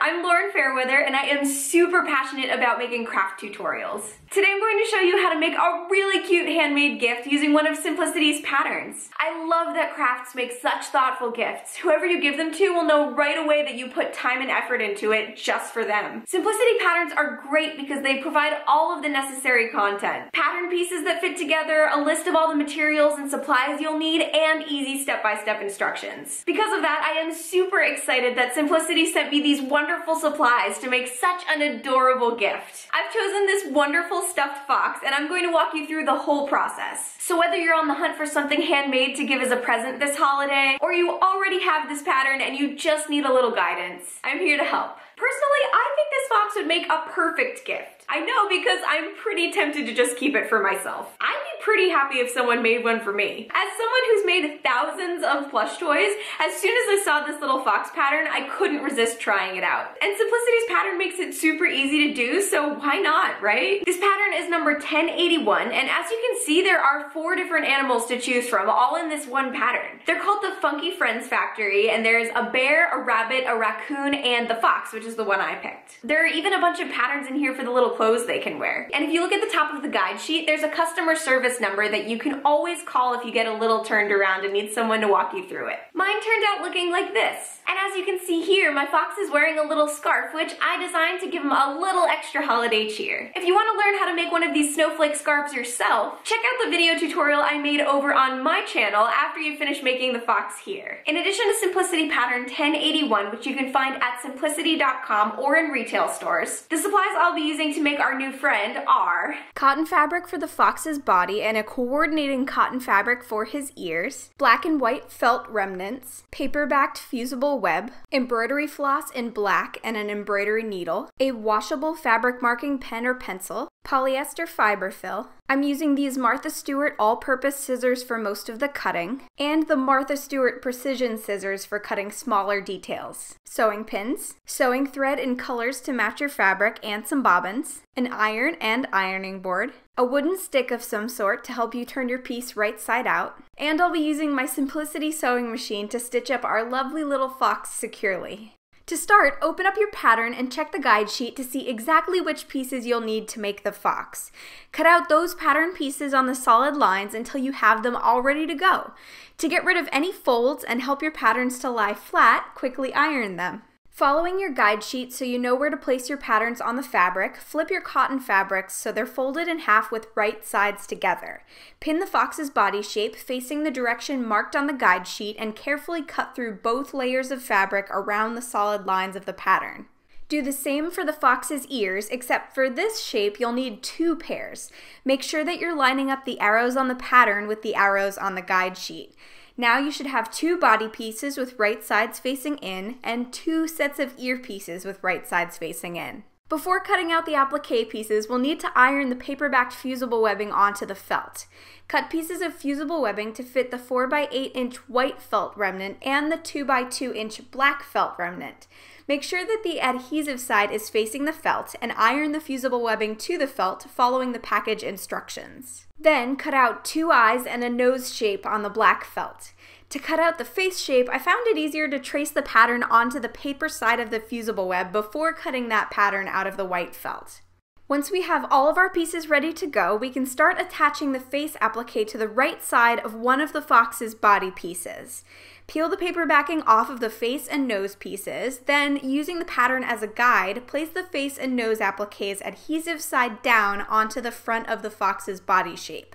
I'm Lauren Fairweather and I am super passionate about making craft tutorials. Today I'm going to show you how to make a really cute handmade gift using one of Simplicity's patterns. I love that crafts make such thoughtful gifts. Whoever you give them to will know right away that you put time and effort into it just for them. Simplicity patterns are great because they provide all of the necessary content. Pattern pieces that fit together, a list of all the materials and supplies you'll need, and easy step-by-step -step instructions. Because of that, I am super excited that Simplicity sent me these wonderful supplies to make such an adorable gift. I've chosen this wonderful stuffed fox and I'm going to walk you through the whole process. So whether you're on the hunt for something handmade to give as a present this holiday, or you already have this pattern and you just need a little guidance, I'm here to help. Personally, I think this fox would make a perfect gift. I know because I'm pretty tempted to just keep it for myself. Be pretty happy if someone made one for me. As someone who's made thousands of plush toys, as soon as I saw this little fox pattern, I couldn't resist trying it out. And Simplicity's pattern makes it super easy to do, so why not, right? This pattern is number 1081, and as you can see, there are four different animals to choose from, all in this one pattern. They're called the Funky Friends Factory, and there's a bear, a rabbit, a raccoon, and the fox, which is the one I picked. There are even a bunch of patterns in here for the little clothes they can wear. And if you look at the top of the guide sheet, there's a customer service number that you can always call if you get a little turned around and need someone to walk you through it. Mine turned out looking like this. And as you can see here, my fox is wearing a little scarf, which I designed to give him a little extra holiday cheer. If you want to learn how to make one of these snowflake scarves yourself, check out the video tutorial I made over on my channel after you finish making the fox here. In addition to Simplicity Pattern 1081, which you can find at simplicity.com or in retail stores, the supplies I'll be using to make our new friend are cotton fabric for the fox's body and a coordinating cotton fabric for his ears, black and white felt remnants, paper-backed fusible web, embroidery floss in black and an embroidery needle, a washable fabric marking pen or pencil, polyester fiber fill. I'm using these Martha Stewart all-purpose scissors for most of the cutting, and the Martha Stewart precision scissors for cutting smaller details. Sewing pins, sewing thread in colors to match your fabric and some bobbins, an iron and ironing board, a wooden stick of some sort to help you turn your piece right side out, and I'll be using my Simplicity sewing machine to stitch up our lovely little fox securely. To start, open up your pattern and check the guide sheet to see exactly which pieces you'll need to make the fox. Cut out those pattern pieces on the solid lines until you have them all ready to go. To get rid of any folds and help your patterns to lie flat, quickly iron them. Following your guide sheet so you know where to place your patterns on the fabric, flip your cotton fabrics so they're folded in half with right sides together. Pin the fox's body shape facing the direction marked on the guide sheet and carefully cut through both layers of fabric around the solid lines of the pattern. Do the same for the fox's ears, except for this shape you'll need two pairs. Make sure that you're lining up the arrows on the pattern with the arrows on the guide sheet. Now you should have two body pieces with right sides facing in and two sets of ear pieces with right sides facing in. Before cutting out the applique pieces, we'll need to iron the paper-backed fusible webbing onto the felt. Cut pieces of fusible webbing to fit the 4x8 inch white felt remnant and the 2x2 inch black felt remnant. Make sure that the adhesive side is facing the felt and iron the fusible webbing to the felt following the package instructions. Then cut out two eyes and a nose shape on the black felt. To cut out the face shape, I found it easier to trace the pattern onto the paper side of the fusible web before cutting that pattern out of the white felt. Once we have all of our pieces ready to go, we can start attaching the face applique to the right side of one of the fox's body pieces. Peel the paper backing off of the face and nose pieces, then using the pattern as a guide, place the face and nose appliques adhesive side down onto the front of the fox's body shape.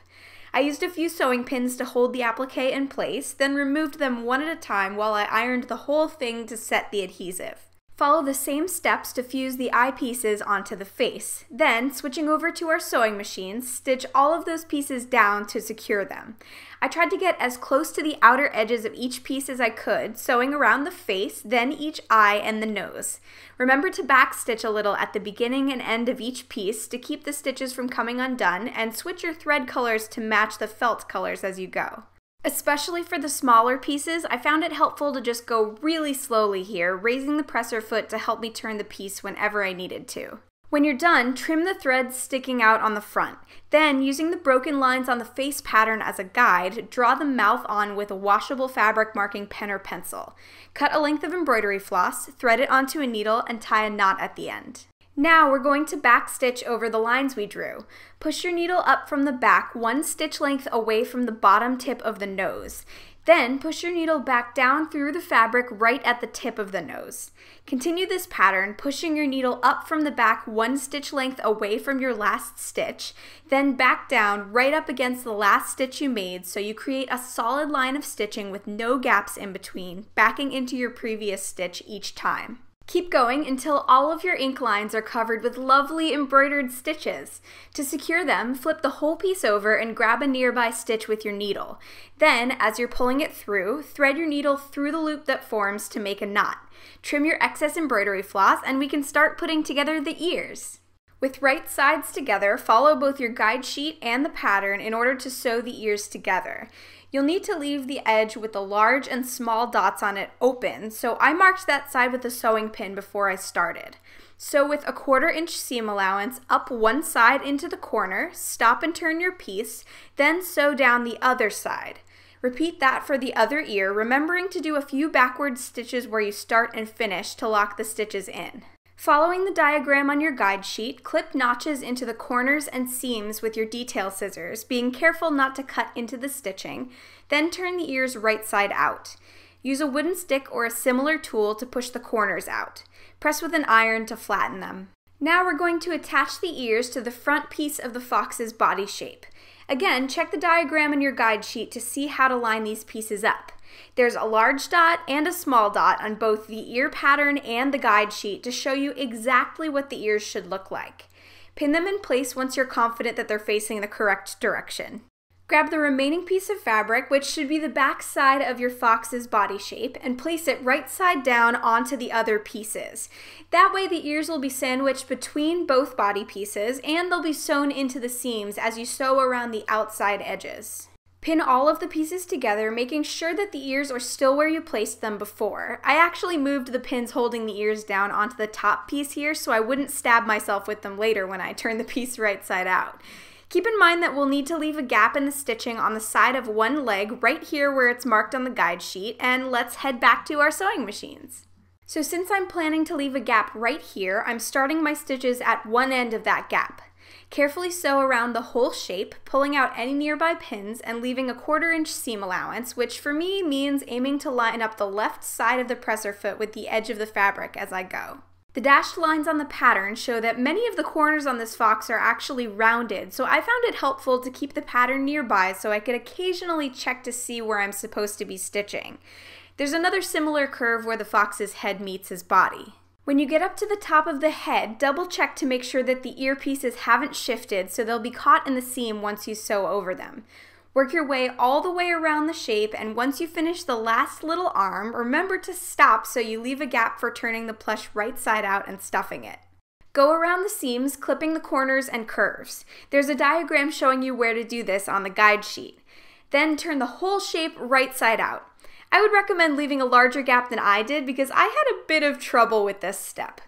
I used a few sewing pins to hold the applique in place, then removed them one at a time while I ironed the whole thing to set the adhesive. Follow the same steps to fuse the eyepieces onto the face. Then, switching over to our sewing machines, stitch all of those pieces down to secure them. I tried to get as close to the outer edges of each piece as I could, sewing around the face, then each eye and the nose. Remember to backstitch a little at the beginning and end of each piece to keep the stitches from coming undone, and switch your thread colors to match the felt colors as you go. Especially for the smaller pieces, I found it helpful to just go really slowly here, raising the presser foot to help me turn the piece whenever I needed to. When you're done, trim the threads sticking out on the front. Then, using the broken lines on the face pattern as a guide, draw the mouth on with a washable fabric marking pen or pencil. Cut a length of embroidery floss, thread it onto a needle, and tie a knot at the end. Now we're going to back stitch over the lines we drew. Push your needle up from the back one stitch length away from the bottom tip of the nose. Then push your needle back down through the fabric right at the tip of the nose. Continue this pattern, pushing your needle up from the back one stitch length away from your last stitch, then back down right up against the last stitch you made so you create a solid line of stitching with no gaps in between, backing into your previous stitch each time. Keep going until all of your ink lines are covered with lovely embroidered stitches. To secure them, flip the whole piece over and grab a nearby stitch with your needle. Then, as you're pulling it through, thread your needle through the loop that forms to make a knot. Trim your excess embroidery floss and we can start putting together the ears. With right sides together, follow both your guide sheet and the pattern in order to sew the ears together. You'll need to leave the edge with the large and small dots on it open, so I marked that side with a sewing pin before I started. Sew with a quarter inch seam allowance up one side into the corner, stop and turn your piece, then sew down the other side. Repeat that for the other ear, remembering to do a few backward stitches where you start and finish to lock the stitches in. Following the diagram on your guide sheet, clip notches into the corners and seams with your detail scissors, being careful not to cut into the stitching, then turn the ears right side out. Use a wooden stick or a similar tool to push the corners out. Press with an iron to flatten them. Now we're going to attach the ears to the front piece of the fox's body shape. Again, check the diagram in your guide sheet to see how to line these pieces up. There's a large dot and a small dot on both the ear pattern and the guide sheet to show you exactly what the ears should look like. Pin them in place once you're confident that they're facing the correct direction. Grab the remaining piece of fabric, which should be the back side of your fox's body shape, and place it right side down onto the other pieces. That way the ears will be sandwiched between both body pieces and they'll be sewn into the seams as you sew around the outside edges. Pin all of the pieces together, making sure that the ears are still where you placed them before. I actually moved the pins holding the ears down onto the top piece here so I wouldn't stab myself with them later when I turn the piece right side out. Keep in mind that we'll need to leave a gap in the stitching on the side of one leg right here where it's marked on the guide sheet, and let's head back to our sewing machines. So since I'm planning to leave a gap right here, I'm starting my stitches at one end of that gap. Carefully sew around the whole shape, pulling out any nearby pins and leaving a quarter inch seam allowance, which for me means aiming to line up the left side of the presser foot with the edge of the fabric as I go. The dashed lines on the pattern show that many of the corners on this fox are actually rounded, so I found it helpful to keep the pattern nearby so I could occasionally check to see where I'm supposed to be stitching. There's another similar curve where the fox's head meets his body. When you get up to the top of the head, double check to make sure that the earpieces haven't shifted so they'll be caught in the seam once you sew over them. Work your way all the way around the shape and once you finish the last little arm, remember to stop so you leave a gap for turning the plush right side out and stuffing it. Go around the seams, clipping the corners and curves. There's a diagram showing you where to do this on the guide sheet. Then turn the whole shape right side out. I would recommend leaving a larger gap than I did because I had a bit of trouble with this step.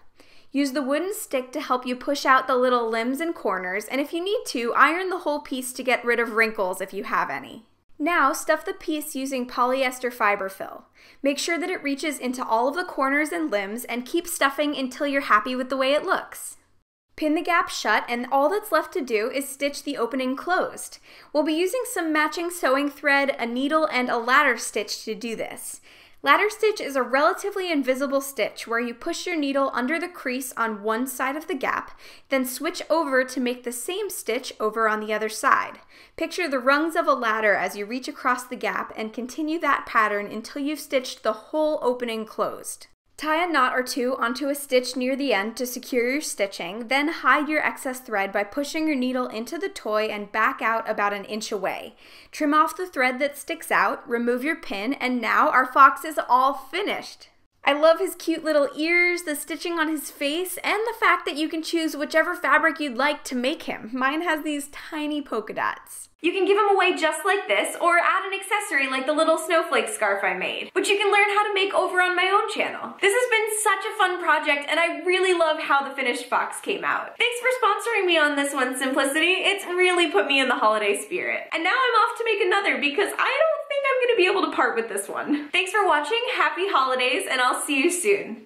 Use the wooden stick to help you push out the little limbs and corners, and if you need to, iron the whole piece to get rid of wrinkles if you have any. Now, stuff the piece using polyester fiber fill. Make sure that it reaches into all of the corners and limbs and keep stuffing until you're happy with the way it looks. Pin the gap shut and all that's left to do is stitch the opening closed. We'll be using some matching sewing thread, a needle, and a ladder stitch to do this. Ladder stitch is a relatively invisible stitch where you push your needle under the crease on one side of the gap, then switch over to make the same stitch over on the other side. Picture the rungs of a ladder as you reach across the gap and continue that pattern until you've stitched the whole opening closed. Tie a knot or two onto a stitch near the end to secure your stitching, then hide your excess thread by pushing your needle into the toy and back out about an inch away. Trim off the thread that sticks out, remove your pin, and now our fox is all finished. I love his cute little ears, the stitching on his face, and the fact that you can choose whichever fabric you'd like to make him. Mine has these tiny polka dots. You can give them away just like this, or add an accessory like the little snowflake scarf I made, which you can learn how to make over on my own channel. This has been such a fun project, and I really love how the finished fox came out. Thanks for sponsoring me on this one, Simplicity. It's really put me in the holiday spirit. And now I'm off to make another because I don't I'm gonna be able to part with this one. Thanks for watching, happy holidays, and I'll see you soon.